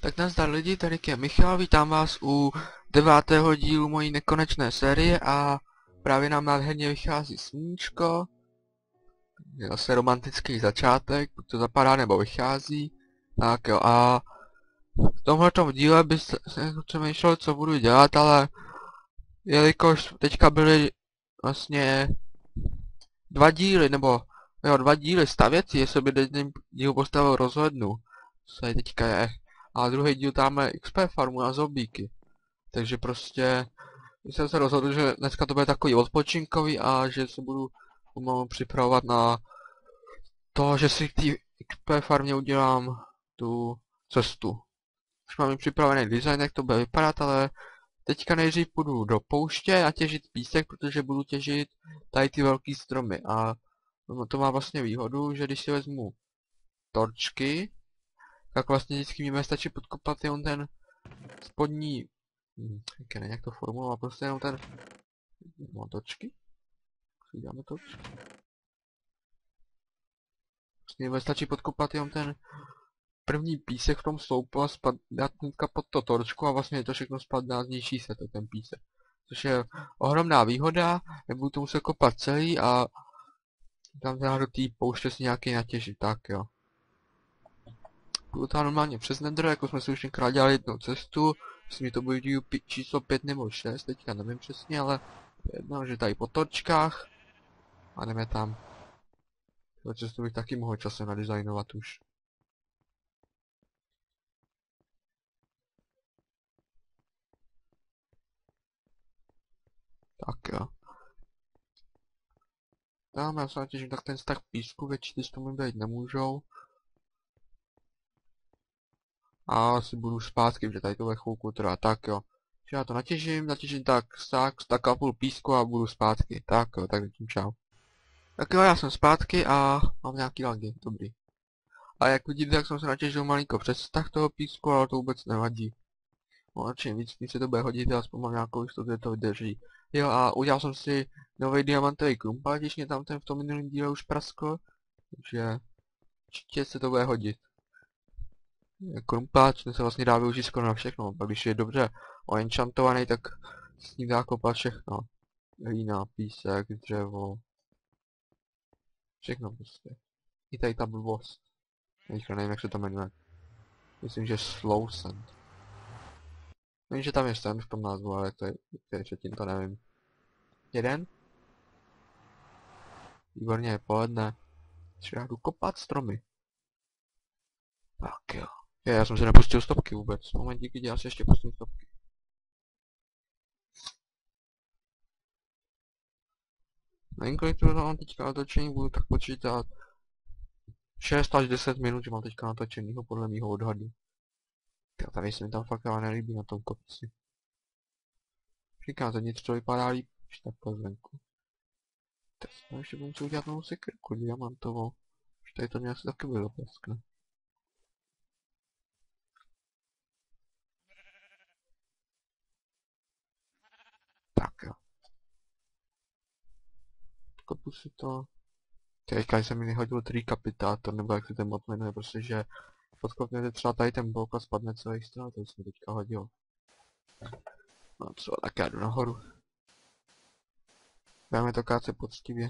Tak nazdar lidi, tady je Michal, vítám vás u devátého dílu mojí nekonečné série a právě nám nádherně vychází sluníčko. Je zase romantický začátek, to zapadá nebo vychází. Tak jo, a v tomhletom díle by se přemýšlel, co budu dělat, ale jelikož teďka byly vlastně dva díly, nebo jo, dva díly stavěcí, jestli by jeden díl postavil rozhodnu, co teďka je. A druhý díl tam je XP farmu na zombíky. Takže prostě jsem se rozhodl, že dneska to bude takový odpočinkový a že se budu pomalu připravovat na to, že si k té XP farmě udělám tu cestu. Už mám připravený design, jak to bude vypadat, ale teďka nejdřív půjdu do pouště a těžit písek, protože budu těžit tady ty velký stromy a to má vlastně výhodu, že když si vezmu torčky, tak vlastně vždycky mi stačí podkopat jenom ten spodní, hm, jak jak to formulovat, prostě jenom ten, no točky, dáme točky. Vlastně mi stačí podkopat jenom ten první písek v tom sloupu a spadat pod to torčku a vlastně to všechno spadne a zničí se to ten písek. Což je ohromná výhoda, nebudu to muset kopat celý a tam teda do té pouště si nějaký natěžit, tak jo. Budu tam normálně přes Nether, jako jsme si už několikrát dělali jednu cestu. Myslím, že to bude díl číslo 5 nebo 6, teďka nevím přesně, ale jedno, že tady po točkách. A jdeme tam. Tu cestu bych taky mohl časem nadizajnovat už. Tak jo. Tam já se natěžím, tak ten stav písku větší ty stromy být nemůžou. A asi budu zpátky, protože tady to ve chvilku trvá. Tak jo. Já to natěžím, natěžím tak, tak, tak a půl písku a budu zpátky. Tak jo, tak tím čau. Tak jo, já jsem zpátky a mám nějaký lagy, dobrý. A jak vidíte, tak jsem se natěžil malinko přes tak toho písku, ale to vůbec nevadí. No a čím víc se to bude hodit, aspoň mám nějakou jistotu, že to vydrží. Jo a udělal jsem si nový diamantový krumpal, když mě tam ten v tom minulém díle už praskl. Takže určitě se to bude hodit. Krumpáč se vlastně dá využít skoro na všechno, pak když je dobře oenchantovaný, tak s ním dá kopat všechno. Hlína, písek, dřevo. Všechno prostě. I tady ta blbost. Teďka nevím, jak se to jmenuje. Myslím, že slow sand. Vím, že tam je sand v tom názvu, ale to je, to je to nevím. Jeden? Výborně, je poledne. Třeba jdu kopat stromy. Tak jo. Je, já jsem se nepustil stopky vůbec. Moment, díky, já si ještě pustím stopky. Nevím, kolik to mám teďka natočení, budu tak počítat 6 až 10 minut, že mám teďka natočenýho podle mýho odhadu. Já tady se mi tam fakt ale nelíbí na tom kopci. Říkám, zevnitř to vypadá líp, než takhle zvenku. Jsem ještě budu udělat novou sekrku diamantovou. Už tady to mě asi taky bylo bleskne. Kopu si to. Teďka jsem mi nehodil trikapitátor, nebo jak se ten mod jmenuje, protože podkopnete třeba tady ten blok a spadne celý strana, to jsem teďka hodil. No co, tak já jdu nahoru. Dáme to káce poctivě.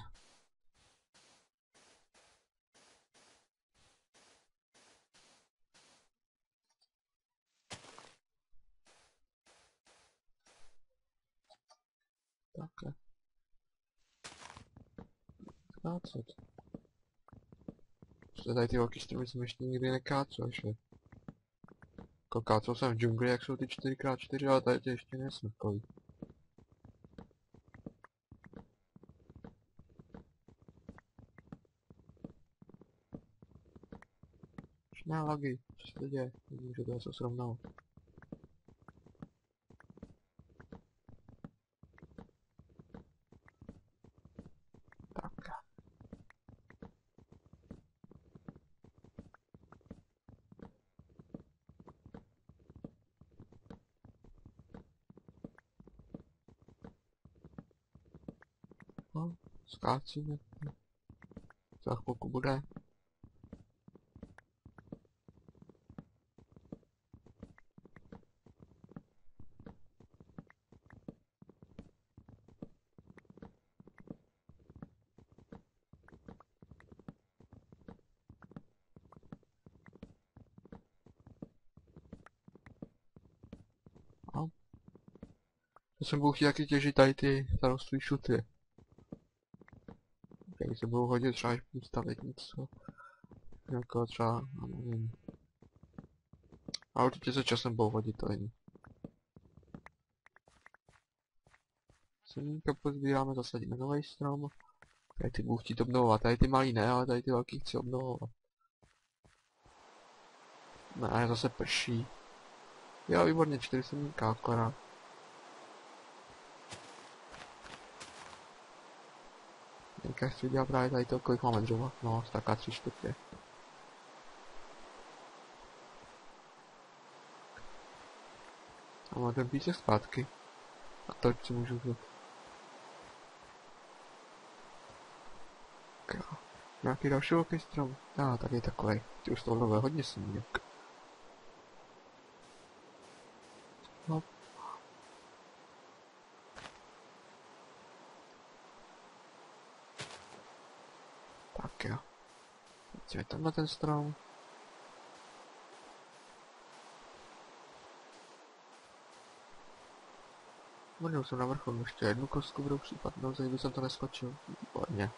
Takhle kácet. Prostě tady ty velký stromy jsem ještě nikdy nekácel, že? Jako kácel jsem v džungli, jak jsou ty 4x4, ale tady ty ještě nejsem takový. Má lagy, co se to děje? Vidím, že to se srovnalo. práci Za chvilku bude. No. Já jsem byl chtěl taky těžit tady ty starostlý šuty. Se budou hodit třeba, až budu stavit něco. Jako třeba, nevím. A určitě se časem budou hodit tady. Semínka pozbíráme, zasadíme nový strom. Tady ty budu chtít obnovovat, tady ty malý ne, ale tady ty velký chci obnovovat. Ne, zase prší. Jo, výborně, čtyři semínka akorát. Teďka chci udělat právě tady to, kolik máme dřeva. No, taká tři čtvrtě. A mám ten zpátky. A to si můžu vzít. Nějaký další velký strom. A, ah, tady je takový. Ty už toho nové hodně snímek. Teď je tenhle ten strom. Možná jsem na vrcholu ještě jednu kostku budou případnou, za jsem to neskočil. Výborně.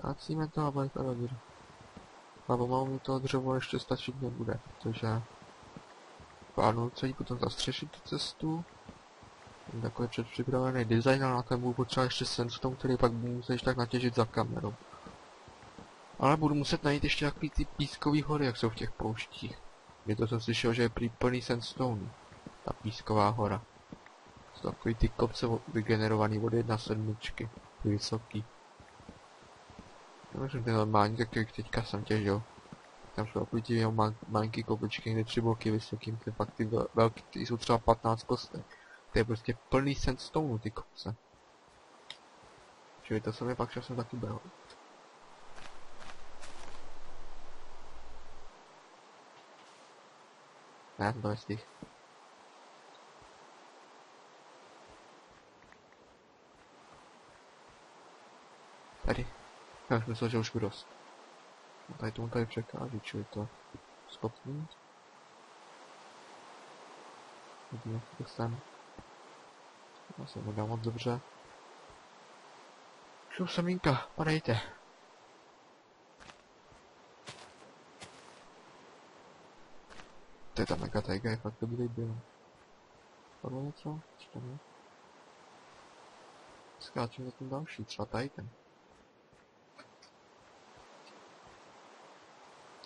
Zkácíme to a bude to dobrý. A pomalu mi to dřevo ještě stačit nebude, protože plánuju celý potom zastřešit tu cestu takový předpřipravený design a na ten budu potřeba ještě sandstone, který pak budu muset ještě tak natěžit za kamerou. Ale budu muset najít ještě takový ty pískový hory, jak jsou v těch pouštích. Je to jsem slyšel, že je plný sandstone. Ta písková hora. Jsou takový ty kopce vygenerovaný od jedna sedmičky. Ty vysoký. Nemyslím ty normální, tak jak teďka jsem těžil. Tam jsou takový ty malinký kopečky, kde tři bloky vysokým, ty fakt ty velký, ty jsou třeba 15 kostek. To je prostě plný sandstone ty kopce. Čili to se mi pak časem taky bude Ne, to nestih. Tady. Já myslel, že už dost. Tady tomu tady překáží, čili to schopný. Vidíme, jak jsem. Já se nedá moc dobře. Šou semínka, padejte. To je ta mega taiga, je fakt dobrý byl. Padlo něco? Co ne? Skáčím za ten další, třeba tady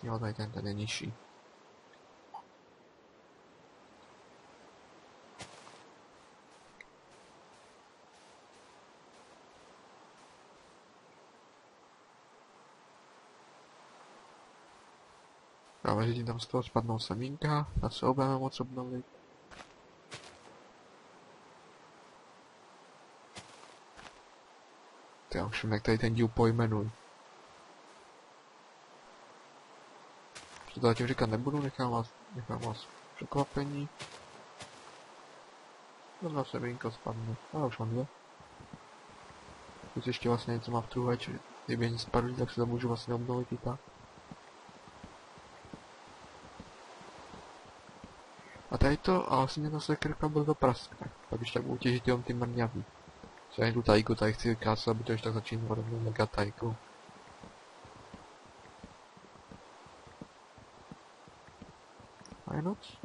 ten. Jo, tady ten, ten je nižší. Právě, že tam z toho spadnou semínka, a se budeme moc obnovit. Já už jak tady ten díl pojmenuj. To zatím říkat nebudu, nechám vás, nechám vás překvapení. Jedna semínka spadne, a už mám dvě. Pokud ještě vlastně něco má v druhé, či kdyby nic spadly, tak se to můžu vlastně obnovit i tak. A tady to, a vlastně ta sekrka byl to praskne. Tak když tak budu těžit jenom ty mrňavý. Co já jdu tajku, tady chci vykázat, aby to ještě tak začínalo rovnou mega tajku. A je noc?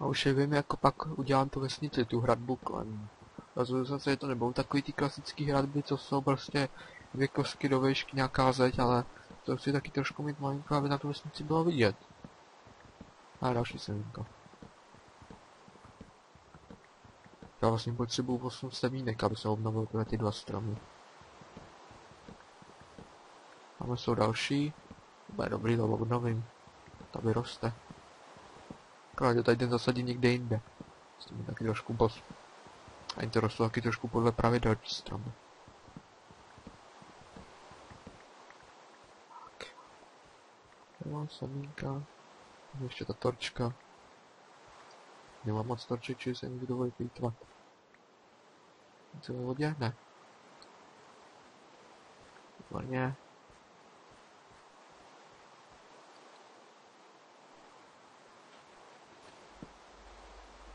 A už je vím, jako pak udělám tu vesnici, tu hradbu kolem Rozumím jsem se, že to nebudou takový ty klasický hradby, co jsou prostě dvě kosky do výšky, nějaká zeď, ale to chci taky trošku mít malinko, aby na tu vesnici bylo vidět. A další semínko. Já vlastně potřebuju 8 semínek, aby se obnovil tyhle ty dva stromy. Máme jsou další. Bude dobrý, to obnovím. To vyroste. Akorát tady ten zasadím někde jinde. S tím taky trošku bos. Ani to rostlo taky trošku podle pravidel ty stromy. Tak. Tady mám semínka. Ještě ta torčka. Nemám moc torček, či se můžu dovolit plýtvat. Co ve vodě? Ne. Výborně.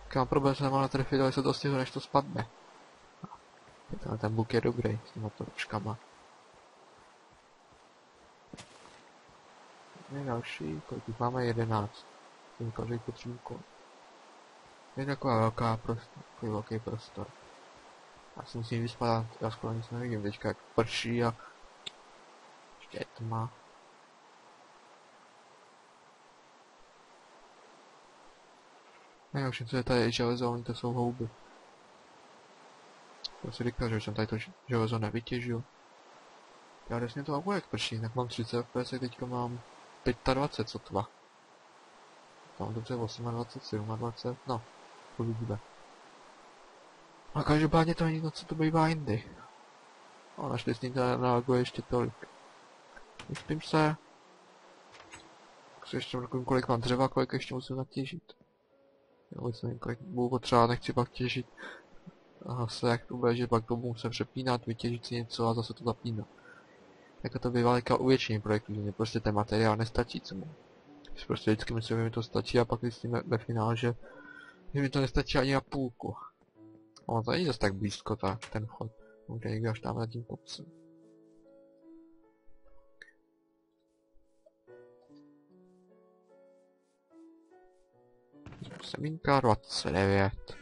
Kam problém se nemá trefit, ale se to stihne, než to spadne. Ten, ten buk je dobrý s těma torčkama. Je další, kolik máme? 11. Tím každý potřebuji kolik. Je taková velká prostor, velký prostor. Já si musím vyspadat, já skoro nic nevidím teďka, jak prší a ještě je tma. Nejhorší, co je tady železo, oni to jsou houby. To si říkal, že jsem tady to železo nevytěžil. Já přesně to jak prší, tak mám 30 fps, teďka mám 25 sotva. Mám dobře 28, 27, no, uvidíme. A každopádně to není to, co to bývá jindy. A naštěstí to nereaguje ještě tolik. Myslím se... Si ještě mrknu, kolik mám dřeva, kolik ještě musím natěžit. Já vůbec nevím, kolik budu potřeba, nechci pak těžit. A se jak to bude, že pak to budu se přepínat, vytěžit si něco a zase to zapínat. Jako to bývá u většiny projektů, že mě prostě ten materiál nestačí, co mu. Prostě vždycky myslím, že mi to stačí a pak zjistíme ve finále, že, že mi to nestačí ani na půlku. Ono to není zase tak blízko ta, ten vchod. Může někde až tam na tím kopcem. Semínka 29.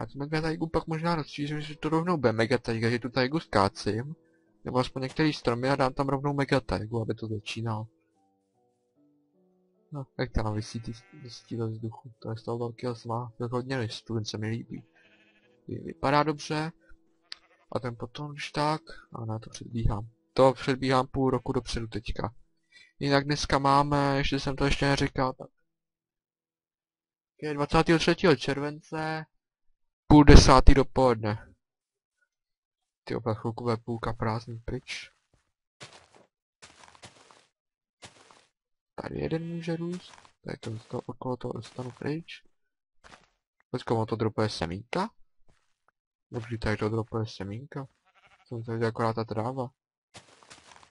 Já tu mega tajgu pak možná rozšířím, že to rovnou bude mega tajga, že tu tajgu skácím. Nebo aspoň některý stromy a dám tam rovnou mega tajgu, aby to začínal. No, jak tam vysí ty listí ve vzduchu. To je z toho velkého má hodně listů, ten se mi líbí. Vypadá dobře. A ten potom, když tak, a na to předbíhám. To předbíhám půl roku dopředu teďka. Jinak dneska máme, ještě jsem to ještě neříkal, tak. Je 23. července, půl desátý dopoledne. Ty opět chvilku půlka prázdný pryč. Tady jeden může růst. Tak to, to okolo toho dostanu pryč. Počkej, on to dropuje semínka? Dobrý, tady to dropuje semínka. Jsem tady akorát ta tráva.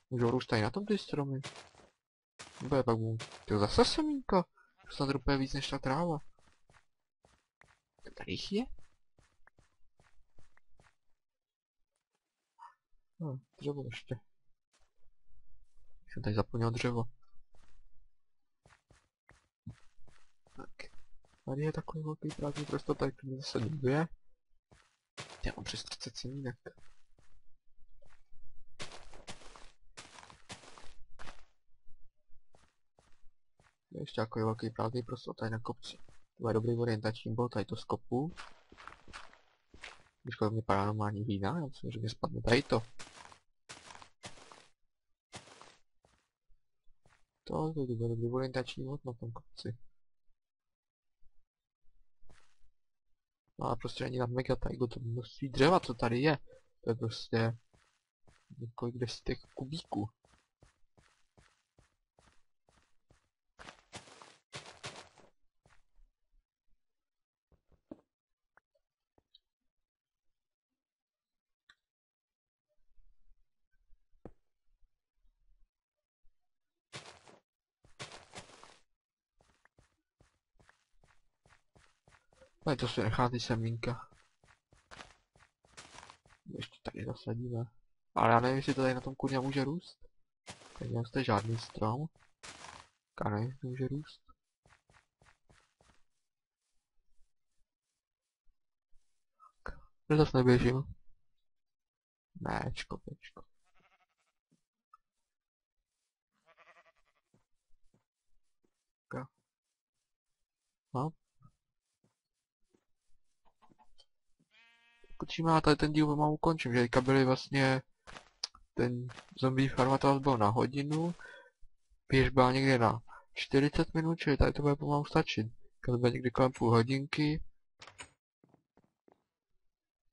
Můžou růst tady na tom ty stromy. Bude pak mu... To zase semínka. To snad dropuje víc než ta tráva. Tady jich je? No, dřevo ještě. Jsem tady zapomněl dřevo. Tak. Tady je takový velký prázdný prostor, tady to zase dvě. Já mám přes 30 semínek. Je ještě takový velký prázdný prostor tady na kopci. To je dobrý orientační bod, tady to skopu. Když kolem mě paranormální vína, já myslím, že mě spadne tady to. To, to je dobrý orientační bod na tom kopci. No a prostě ani na mega taigu to množství dřeva, co tady je. To je prostě několik desítek kubíků. Ale to si nechá ty semínka. Ještě tady zasadíme. Ale já nevím, jestli to tady na tom kurně může růst. Tady neroste žádný strom. Kane může růst. Tak. zase neběžím. Ne, čko, pečko. No, Kočíme a tady ten díl pomalu ukončím, že teďka byly vlastně ten zombie farmatovac byl na hodinu, běž byla někde na 40 minut, čili tady to bude pomalu stačit. Když bude někdy kolem půl hodinky.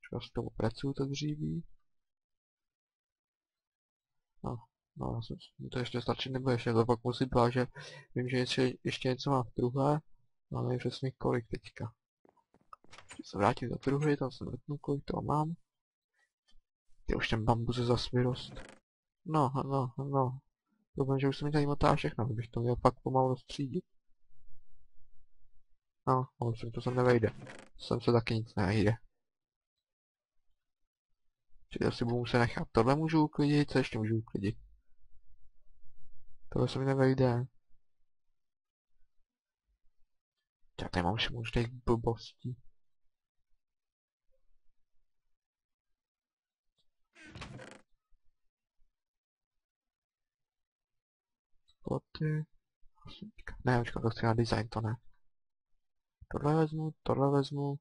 Třeba s tomu pracuju to dříví. No, no, to ještě stačit nebude, ještě to pak musím že vím, že ještě, ještě něco má v druhé, ale nevím přesně kolik teďka. Se vrátím do druhé, tam jsem vrtnul, kolik toho mám. Ty už ten bambus je zas vyrost. No, no, no. Problém, že už se mi tady motá všechno, bych to měl pak pomalu rozstřídit. No, ale se to sem nevejde. Sem se taky nic nevejde. Čili asi budu muset nechat. Tohle můžu uklidit, co ještě můžu uklidit? Tohle se mi nevejde. Já tady mám všemu těch Poty. Ne, počkat, to chci na design, to ne. Tohle vezmu, tohle vezmu,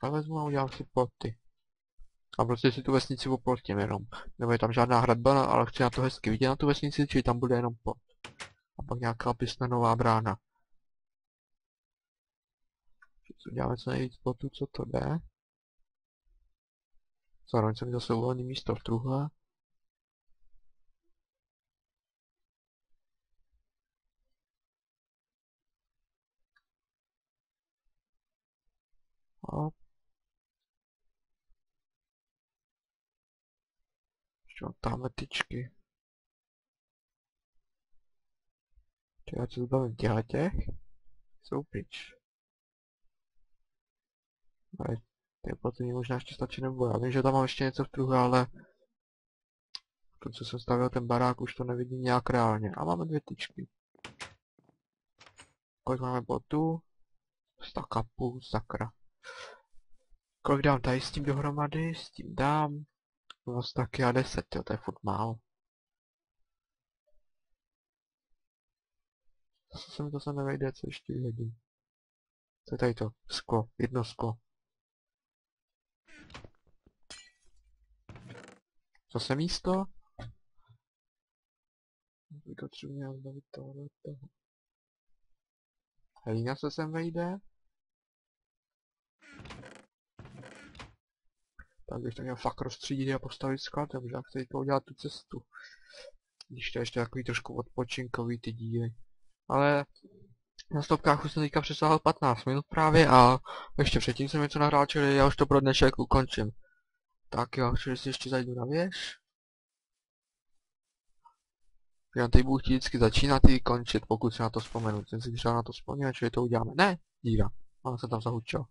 tohle vezmu a udělám si poty. A prostě si tu vesnici oplotím jenom. Nebo je tam žádná hradba, ale chci na to hezky vidět na tu vesnici, čili tam bude jenom pot. A pak nějaká nová brána. Uděláme co nejvíc potu, co to jde. Zároveň se mi zase uvolní místo v truhle. Hop. Ještě mám tamhle tyčky. Čeká, co zbavím těch? Jsou pryč. Ale ty platiny možná ještě stačí nebo já vím, že tam mám ještě něco v truhu, ale to, co jsem stavil ten barák, už to nevidím nějak reálně. A máme dvě tyčky. Kolik máme botu? Staka půl, sakra. Kolik dám tady s tím dohromady? S tím dám... Vlastně taky a 10, jo, to je furt málo. Zase se mi to sem nevejde, co ještě vyhodím. Co je tady to? Sklo, jedno sklo. Zase místo? Potřebuji nějak zbavit tohle toho. Helína se sem vejde. Tak bych to měl fakt rozstřídit a postavit sklad, takže chci to udělat tu cestu. Když to je ještě takový trošku odpočinkový ty díly. Ale na stopkách už jsem teďka přesáhl 15 minut právě a ještě předtím jsem něco nahrál, čili já už to pro dnešek ukončím. Tak jo, čili si ještě zajdu na věž. Já tady budu chtít vždycky začínat i končit, pokud se na to vzpomenu. Jsem si třeba na to vzpomněl, čili to uděláme. Ne, díra. Mám se tam zahučil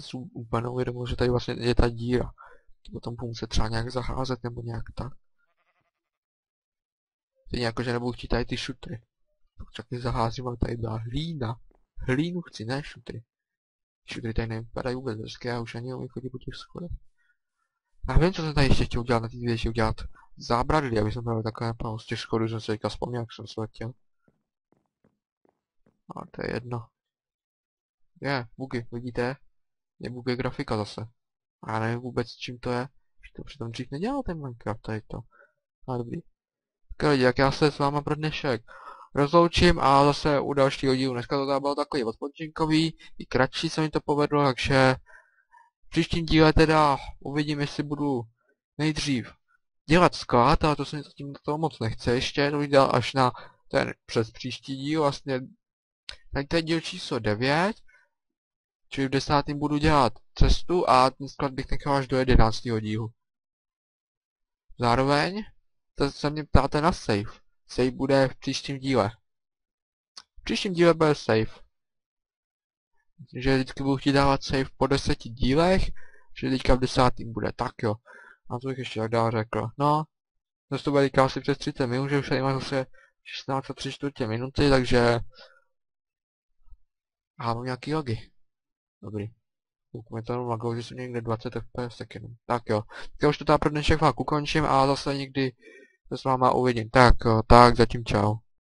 se úplně uvědomil, že tady vlastně je ta díra. Potom budu muset třeba nějak zacházet nebo nějak tak. Stejně jako, že nebudu chtít tady ty šutry. Tak ty zaházím, ale tady byla hlína. Hlínu chci, ne šutry. Šutry tady nevypadají vůbec hezky, já už ani umím chodit po těch schodech. Já vím, co jsem tady ještě chtěl udělat na té věži, udělat zábradly, aby jsem právě takové napadl z těch schodů, jsem se teďka vzpomněl, jak jsem se letěl. A to je jedno. Je, yeah, bugy, vidíte? Je buguje grafika zase. A já nevím vůbec čím to je. To přitom dřív nedělal ten Minecraft, tady to. A dobrý. Tak lidi, jak já se s váma pro dnešek rozloučím a zase u dalšího dílu. Dneska to bylo takový odpočinkový, i kratší se mi to povedlo, takže v příštím díle teda uvidím, jestli budu nejdřív dělat sklad, ale to se mi zatím toho moc nechce ještě, to jde až na ten přes příští díl, vlastně tady to je díl číslo 9, Čili v desátém budu dělat cestu a ten sklad bych nechal až do jedenáctého dílu. Zároveň se mě ptáte na save. Save bude v příštím díle. V příštím díle bude save. že vždycky budu chtít dávat save po deseti dílech, že teďka v desátém bude. Tak jo. A to bych ještě tak dál řekl. No, zase to bude teďka asi přes 30 minut, že už tady má zase 16 a 3 čtvrtě minuty, takže... A mám nějaký logy. Dobrý. Koukme to lagou, že jsou někde 20 fps, tak jenom. Tak jo. Tak už to tady pro dnešek fakt ukončím a zase někdy se s váma uvidím. Tak jo, tak zatím čau.